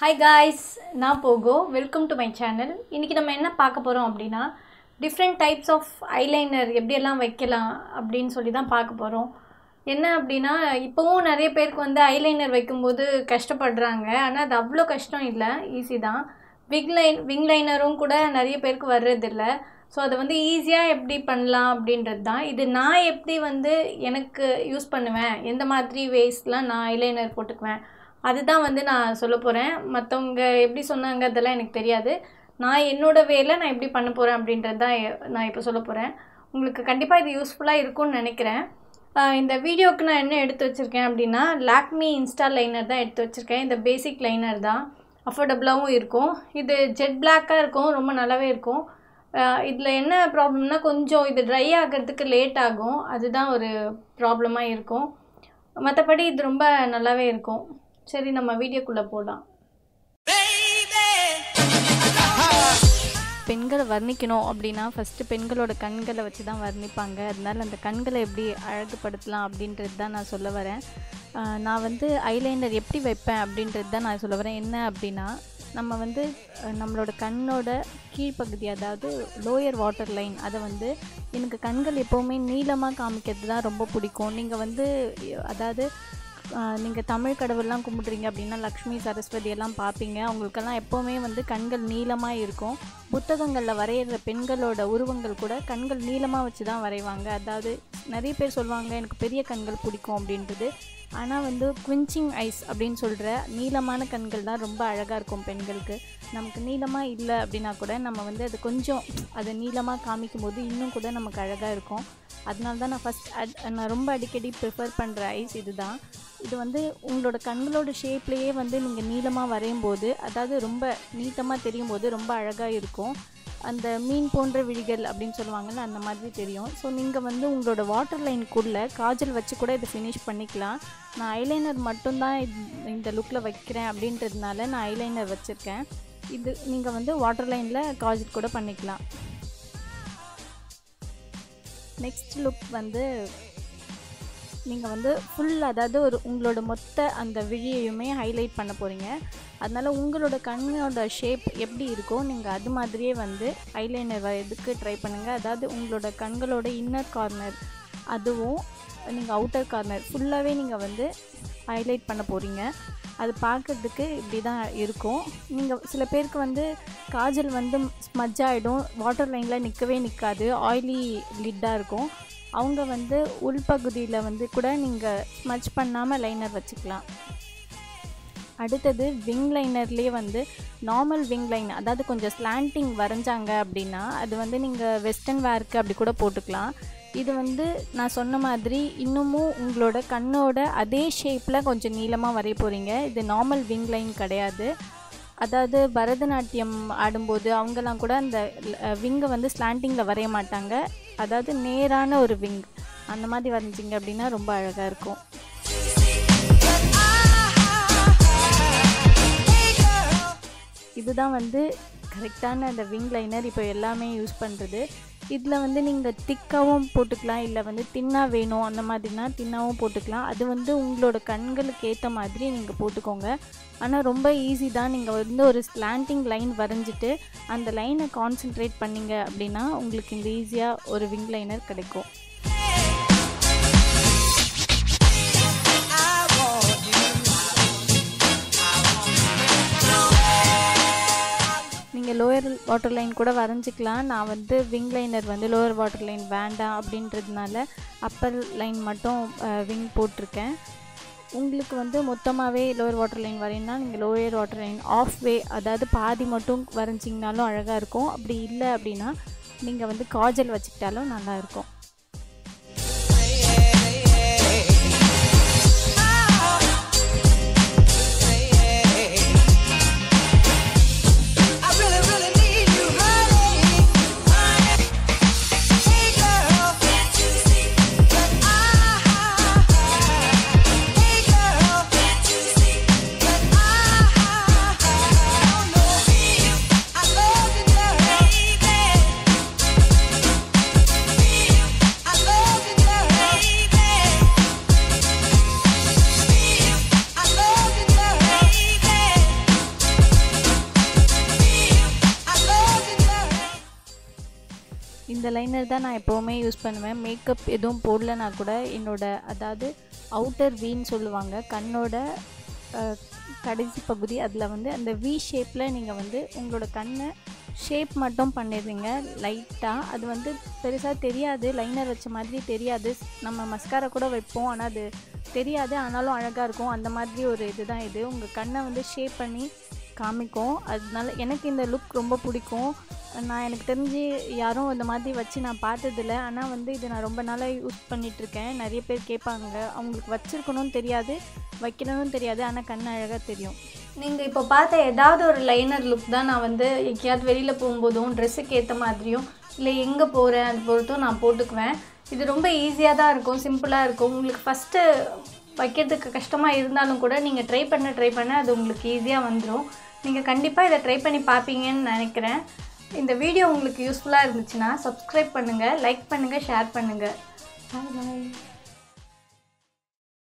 Hi guys நான் Pogo. Welcome to my channel இன்றைக்கி நம்ம என்ன பார்க்க போகிறோம் அப்படின்னா டிஃப்ரெண்ட் டைப்ஸ் ஆஃப் ஐலைனர் எப்படியெல்லாம் வைக்கலாம் அப்படின்னு சொல்லி தான் பார்க்க போகிறோம் என்ன அப்படின்னா இப்போவும் நிறைய பேருக்கு வந்து ஐலைனர் வைக்கும்போது கஷ்டப்படுறாங்க. ஆனால் அது அவ்வளோ கஷ்டம் இல்லை. ஈஸி தான். விங் லைன் விங் லைனரும் கூட நிறைய பேருக்கு வர்றதில்ல. ஸோ அதை வந்து ஈஸியாக எப்படி பண்ணலாம் அப்படின்றது தான். இது நான் எப்படி வந்து எனக்கு யூஸ் பண்ணுவேன்? எந்த மாதிரி வேஸ்ட்லாம் நான் ஐலைனர் போட்டுக்குவேன்? அதுதான் வந்து நான் சொல்ல போகிறேன் மற்றவங்க எப்படி சொன்னாங்க அதெல்லாம் எனக்கு தெரியாது. நான் என்னோட வேலை நான் எப்படி பண்ண போகிறேன் அப்படின்றது தான் நான் இப்போ சொல்ல போகிறேன் உங்களுக்கு கண்டிப்பாக இது யூஸ்ஃபுல்லாக இருக்கும்னு நினைக்கிறேன். இந்த வீடியோவுக்கு நான் என்ன எடுத்து வச்சுருக்கேன் அப்படின்னா லாக்மி இன்ஸ்டா லைனர் தான் எடுத்து வச்சுருக்கேன். இந்த பேசிக் லைனர் தான். அஃபோர்டபுளாகவும் இருக்கும். இது ஜெட் பிளாக்காக இருக்கும். ரொம்ப நல்லாவே இருக்கும். இதில் என்ன ப்ராப்ளம்னா கொஞ்சம் இது ட்ரை ஆகிறதுக்கு லேட் ஆகும். அதுதான் ஒரு ப்ராப்ளமாக இருக்கும். மற்றபடி இது ரொம்ப நல்லாவே இருக்கும். சரி நம்ம வீடியோக்குள்ளே போகலாம் பெண்களை வர்ணிக்கணும் அப்படின்னா ஃபஸ்ட்டு பெண்களோட கண்களை வச்சு தான் வர்ணிப்பாங்க. அதனால அந்த கண்களை எப்படி அழகுபடுத்தலாம் அப்படின்றது தான் நான் சொல்ல வரேன். நான் வந்து ஐலைனர் எப்படி வைப்பேன் அப்படின்றது தான் நான் சொல்ல வரேன். என்ன அப்படின்னா நம்ம வந்து நம்மளோட கண்ணோட கீழ்ப்பகுதி அதாவது லோயர் வாட்டர் லைன் அதை வந்து எனக்கு கண்கள் எப்போவுமே நீளமாக காமிக்கிறது தான் ரொம்ப பிடிக்கும். நீங்கள் வந்து அதாவது நீங்கள் தமிழ் கடவுள்லாம் கும்பிட்றீங்க அப்படின்னா லக்ஷ்மி சரஸ்வதி எல்லாம் பார்ப்பீங்க. அவங்களுக்கெல்லாம் எப்போவுமே வந்து கண்கள் நீளமாக இருக்கும். புத்தகங்களில் வரைகிற பெண்களோட உருவங்கள் கூட கண்கள் நீளமாக வச்சு தான் வரைவாங்க. அதாவது நிறைய பேர் சொல்லுவாங்க எனக்கு பெரிய கண்கள் பிடிக்கும் அப்படின்றது. ஆனால் வந்து குவிஞ்சிங் ஐஸ் அப்படின்னு சொல்கிற நீளமான கண்கள் தான் ரொம்ப அழகாக இருக்கும் பெண்களுக்கு. நமக்கு நீளமாக இல்லை அப்படின்னா கூட நம்ம வந்து அது கொஞ்சம் அதை நீளமாக காமிக்கும் போது இன்னும் கூட நமக்கு அழகாக இருக்கும். அதனால தான் நான் ஃபஸ்ட் அட் நான் ரொம்ப அடிக்கடி ப்ரிஃபர் பண்ணுற ஐஸ் இதுதான். இது வந்து உங்களோட கண்களோட ஷேப்லேயே வந்து நீங்கள் நீளமாக வரையும் போது அதாவது ரொம்ப நீட்டமாக தெரியும் போது ரொம்ப அழகாக இருக்கும். அந்த மீன் போன்ற விழிகள் அப்படின்னு சொல்லுவாங்கல்ல அந்த மாதிரி தெரியும். ஸோ நீங்கள் வந்து உங்களோட வாட்டர் லைனுக்குள்ளே காஜல் வச்சு கூட இதை ஃபினிஷ் பண்ணிக்கலாம். நான் ஐலைனர் மட்டும்தான் இந்த- இந்த லுக்கில் வைக்கிறேன் அப்படின்றதுனால நான் ஐலைனர் வச்சுருக்கேன். இது நீங்கள் வந்து வாட்டர் லைனில் காஜல் கூட பண்ணிக்கலாம். நெக்ஸ்ட் லுக் வந்து நீங்கள் வந்து ஃபுல் அதாவது ஒரு உங்களோட மொத்த அந்த விழியையுமே ஹைலைட் பண்ண போகிறீங்க அதனால் உங்களோட கண்ணோட ஷேப் எப்படி இருக்கோ நீங்கள் அது மாதிரியே வந்து ஐலைனர் இதுக்கு ட்ரை பண்ணுங்கள் அதாவது உங்களோட கண்களோட இன்னர் கார்னர் அதுவும் நீங்கள் அவுட்டர் கார்னர் ஃபுல்லாகவே நீங்கள் வந்து ஹைலைட் பண்ண போகிறீங்க அது பார்க்கறதுக்கு இப்படி தான் இருக்கும். நீங்கள் சில பேருக்கு வந்து காஜல் வந்து ஸ்மஜ் ஆகிடும் வாட்டர் லைனில் நிற்கவே நிற்காது ஆயிலி லிட்டாக இருக்கும். அவங்க வந்து உள்பகுதியில் வந்து கூட நீங்கள் ஸ்மச் பண்ணாமல் லைனர் வச்சுக்கலாம். அடுத்தது விங் லைனர்லேயே வந்து நார்மல் விங் லைன் அதாவது கொஞ்சம் ஸ்லாண்டிங் வரைஞ்சாங்க அப்படின்னா அது வந்து நீங்கள் வெஸ்டர்ன் வேர்க்கு அப்படி கூட போட்டுக்கலாம். இது வந்து நான் சொன்ன மாதிரி இன்னமும் உங்களோட கண்ணோட அதே ஷேப்பில் கொஞ்சம் நீளமாக வரைய போகிறீங்க இது நார்மல் விங் லைன் கிடையாது. அதாவது பரதநாட்டியம் ஆடும்போது அவங்கெல்லாம் கூட அந்த விங்கை வந்து ஸ்லாண்டிங்கில் வரைய மாட்டாங்க. அதாவது நேரான ஒரு விங் அந்த மாதிரி வரைஞ்சிங்க அப்படின்னா ரொம்ப அழகாக இருக்கும். இதுதான் வந்து கரெக்டான அந்த விங் லைனர் இப்போ எல்லாமே யூஸ் பண்ணுறது இதில் வந்து நீங்கள் திக்காகவும் போட்டுக்கலாம் இல்லை வந்து தின்னாக வேணும் அந்த மாதிரினா தின்னாகவும் போட்டுக்கலாம். அது வந்து உங்களோட கண்களுக்கு ஏற்ற மாதிரி நீங்கள் போட்டுக்கோங்க. ஆனால் ரொம்ப ஈஸி தான். நீங்கள் வந்து ஒரு ஸ்லாண்டிங் லைன் வரைஞ்சிட்டு அந்த லைனை கான்சென்ட்ரேட் பண்ணீங்க அப்படின்னா உங்களுக்கு இந்த ஈஸியாக ஒரு விங் லைனர் கிடைக்கும். லோயர் வாட்டர் லைன் கூட வரைஞ்சிக்கலாம். நான் வந்து விங் லைனர் வந்து லோயர் வாட்டர் லைன் வேண்டாம் அப்படின்றதுனால அப்பர் லைன் மட்டும் விங் போட்டிருக்கேன். உங்களுக்கு வந்து மொத்தமாகவே லோயர் வாட்டர் லைன் வரையினா நீங்கள் lower water line half way அதாவது பாதி மட்டும் வரைஞ்சிங்கனாலும் அழகாக இருக்கும். அப்படி இல்லை அப்படின்னா நீங்கள் வந்து காஜல் வச்சுக்கிட்டாலும் நல்லாயிருக்கும் இந்த லைனர் தான் நான் எப்போவுமே யூஸ் பண்ணுவேன். மேக்கப் எதுவும் போடலனா கூட என்னோட அதாவது அவுட்டர் வீன்னு சொல்லுவாங்க கண்ணோட கடைசி பகுதி அதில் வந்து அந்த வி ஷேப்பில் நீங்கள் வந்து உங்களோட கண்ணை ஷேப் மட்டும் பண்ணிடுறீங்க லைட்டாக அது வந்து பெருசாக தெரியாது லைனர் வச்ச மாதிரி தெரியாது. நம்ம மஸ்காரா கூட வைப்போம் ஆனால் அது தெரியாது ஆனாலும் அழகாக இருக்கும். அந்த மாதிரி ஒரு இதுதான் இது. உங்கள் கண்ணை வந்து ஷேப் பண்ணி காமிக்கும். அதனால எனக்கு இந்த லுக் ரொம்ப பிடிக்கும். நான் எனக்கு தெரிஞ்சு யாரும் இந்த மாதிரி வச்சு நான் பார்த்ததில்ல. ஆனால் வந்து இது நான் ரொம்ப நாளாக யூஸ் பண்ணிகிட்ருக்கேன் நிறைய பேர் கேட்பாங்க. அவங்களுக்கு வச்சுருக்கணும்னு தெரியாது வைக்கணும்னு தெரியாது. ஆனால் கண் அழகாக தெரியும். நீங்கள் இப்போ பார்த்த ஏதாவது ஒரு லைனர் லுக் தான் நான் வந்து எங்கேயாவது வெளியில் போகும்போதும் ட்ரெஸ்ஸுக்கு ஏற்ற மாதிரியும் இல்லை எங்கே போகிறேன் அது பொறுத்தும் நான் போட்டுக்குவேன். இது ரொம்ப ஈஸியாக தான் இருக்கும் சிம்பிளாக இருக்கும். உங்களுக்கு ஃபஸ்ட்டு வைக்கிறதுக்கு கஷ்டமாக இருந்தாலும் கூட நீங்கள் ட்ரை பண்ண ட்ரை பண்ண அது உங்களுக்கு ஈஸியாக வந்துடும் நீங்கள் கண்டிப்பாக இதை ட்ரை பண்ணி பார்ப்பீங்கன்னு நினைக்கிறேன். இந்த வீடியோ உங்களுக்கு யூஸ்ஃபுல்லாக இருந்துச்சுன்னா சப்ஸ்கிரைப் பண்ணுங்கள் லைக் பண்ணுங்கள் ஷேர் பண்ணுங்கள் பாய் பாய்